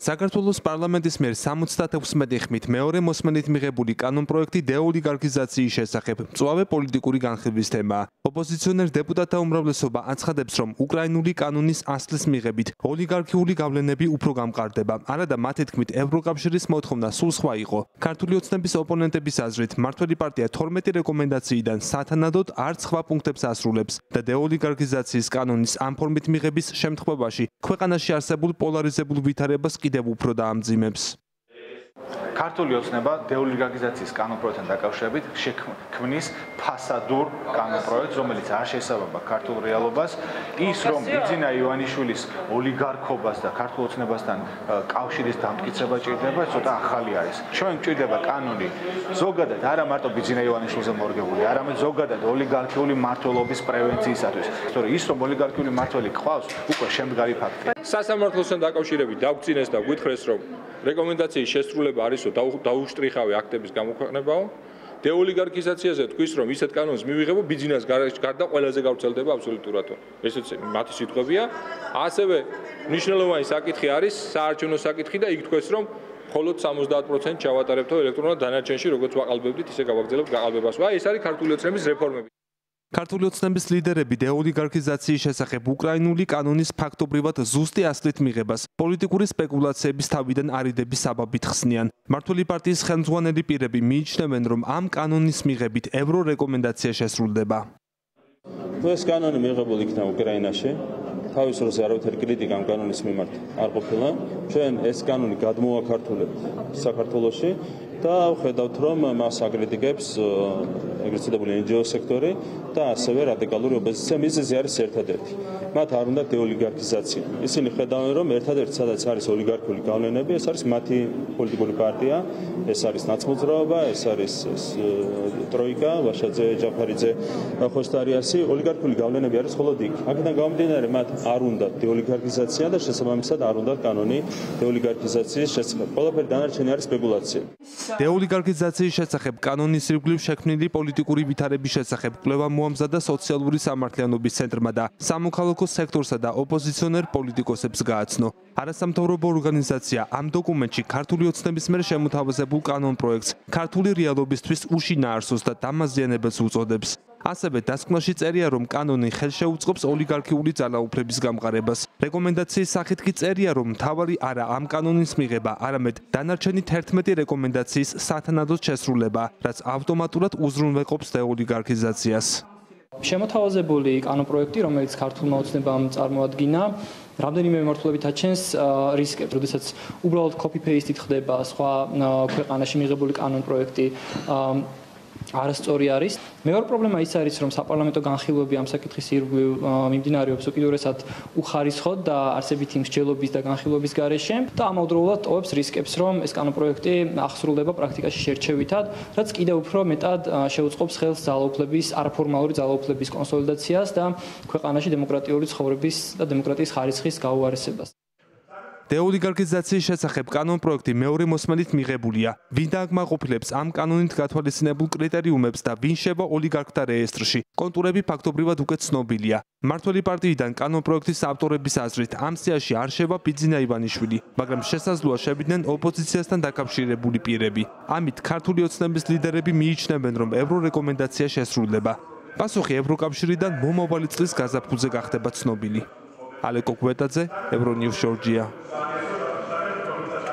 საქართველოს პარლამენტის მიერ 76 ხმით მეორე მოსმენით მიღებული კანონპროექტი დეოლიგარქიზაციის შესახებ მწვავე პოლიტიკური განხილვის თემაა. ოპოზიციონერ დეპუტატთა უმრავლესობა აცხადებს, რომ უკრაინული კანონის ასლის მიღებით ოლიგარქიული გავლენები უფრო გამყარდება. არადა მათი თქმით, ევროკავშირის მოთხოვნა სულ სხვა იყო. ქართული ოცნების ოპონენტების აზრით, მართველი პარტია 12 რეკომენდაციიდან სათანადოდ არც სხვა პუნქტებს ასრულებს და დეოლიგარქიზაციის კანონის ამ ფორმით მიღების შემთხვევაში ქვეყანაში არსებულ პოლარიზებულ ვითარებას კიდევ უფრო დაამძიმებს. ქართული ოცნება დეოლიგარქიზაციის კანონპროექტთან დაკავშირებით შექმნის ფასადურ კანონპროექტს, რომელიც არ შეესაბამება ქართულ რეალობას, ის რომ იძინა ივანიშვილის ოლიგარქობას და ქართულ ოცნებასთან კავშირის დამტკიცება ჭირდება, ცოტა ახალი არის. ჩვენ გვჭირდება კანონი ზოგადად არა მარტო ბიძინა ივანიშვილზე მორგებული, არამედ ზოგადად ოლიგარქიული მართლობის პრევენციისათვის. თორე ის რომ ოლიგარქიული მართველი ყავს, უკვე შემდგარი ფაქტია. სასამართლოსთან დაკავშირებით დაგწინეს და გვითხრეს რომ რეკომენდაციის შესრულება არისო დაუშტრიხავი აქტების გამოქვეყნებაო დეოლიგარქიზაციაზე თქვის რომ ისეთ კანონს მივიღებო ბიზნეს გარდა ყველაზე გავრცელდება აბსოლუტურად ესეც მათი სიტყვებია ასევე მნიშვნელოვანი საკითხი არის საარჩევნო საკითხი და იქ თქვეს რომ მხოლოდ 70% ჩავატარებთო ელექტრონულ დანარჩენში როგორც ვაყალბებდით ისე გავაგზავნებთ გაყალბებას. აი ეს არის ქართული ოცნების რეფორმები. ქართული ოცნების ლიდერები დეოლიგარქიზაციის შესახებ უკრაინული კანონის ფაქტობრივად ზუსტი ასლით მიღებას პოლიტიკური სპეკულაციების თავიდან არიდების საბაბით ხსნიან. მართული პარტიის ხელმძღვანელი პირები მიიჩნევენ, რომ ამ კანონის მიღებით ევრო რეკომენდაცია შესრულდება. ეს კანონი მიღებული იქნა უკრაინაში. თავის დროს არავითარი კრიტიკა ამ კანონის მიმართ არ ყოფილა. ჩვენ ეს კანონი გადმოაქართულებთ საქართველოში და ხედავთ რომ მას აკრიტიკებს ეგრეთ წოდებული NGO სექტორი და ასევე რადიკალური ოპოზიცია მიზეზი არის ერთადერთი. მათ არ უნდა დეოლიგარქიზაცია. ისინი ხედავენ რომ ერთადერთი სადაც არის ოლიგარქული გავლენები, ეს არის მათი პოლიტიკური პარტია, ეს არის ნაცმოძრაობა, ეს არის ეს ტროიკა, ვაშაძე, ჯაფარიძე, ხოსტარიასი, ოლიგარქული გავლენები არის მხოლოდ იქ. აქედან გამომდინარე მათ არ უნდა დეოლიგარქიზაცია და შესაბამისად არ უნდა კანონი დეოლიგარქიზაციის შესახებ. ყველაფერი დანარჩენი არის სპეკულაცია. დეოლიგარქიზაციის შესახებ კანონის ირგვლივ შექმნილი პოლიტიკური ვითარების შესახებ კვლევა მოამზადა სოციალური სამართლიანობის ცენტრმა და სამოქალაქო სექტორსა და ოპოზიციონერ პოლიტიკოსებს გააცნო. არასამთავრობო ორგანიზაცია ამ დოკუმენტში ქართული ოცნების მიერ შემოთავაზებულ კანონპროექტს ქართული რეალობისთვის უშინაარსოს და დამაზიანებელს უწოდებს. ასევე დასკვნაში წერია, რომ კანონი ხელშეუწყობს ოლიგარქიული ძალაუფლების გამყარებას. რეკომენდაციის სახით კი წერია, რომ თავარი არა ამ კანონის მიღება, არამედ დანარჩენი 11 რეკომენდაციის სათანადოდ შესრულება, რაც ავტომატურად უზრუნველყოფს დეოლიგარქიზაციას. შემოთავაზებული კანონპროექტი, რომელიც ქართულმა ოცნებამ წარმოადგინა, რამდენიმე მიმართულებით აჩენს რისკებს, როდესაც უბრალოდ copy-paste-ით ხდება სხვა ქვეყანაში მიღებული კანონპროექტი, არასწორი არის. მეორე პრობლემა ის არის, რომ საპარლამენტო განხილვები ამ საკითხის ირგვლივ მიმდინარეობს უკიდურესად უხარისხოდ და არსებითი მსჯელობის და განხილვების გარეშე და ამავდროულად ტოვებს რისკებს, რომ ეს კანონპროექტი აღსრულდება პრაქტიკაში შერჩევითად, რაც კიდევ უფრო მეტად შეუწყობს ხელს ძალაუფლების, არაფორმალური ძალაუფლების კონსოლიდაციას და ქვეყანაში დემოკრატიული ცხოვრების და დემოკრატიის ხარისხის გაუარესებას. დეოლიგარქიზაციის შესახებ კანონპროექტი მეორე მოსმენით მიღებულია. ვინ დააკმაყოფილებს ამ კანონით გათვალისწინებულ კრიტერიუმებს და ვინ შევა ოლიგარქთა რეესტრში? კონტურები ფაქტობრივად უკვე ცნობილია. მართველი პარტიიდან კანონპროექტის ავტორების აზრით, ამ სიაში არ შევა ბიძინა ივანიშვილი, მაგრამ შესაძლოა შევიდნენ ოპოზიციასთან დაკავშირებული პირები. ამით ქართული ოცნების ლიდერები მიიჩნევენ, რომ ევრო რეკომენდაცია შესრულდება. პასუხი ევროკავშირიდან მომავალი წლის გაზაფხულზე გახდება ცნობილი. ალეკო კვეტაძე, ევრონიუს ჯორჯია.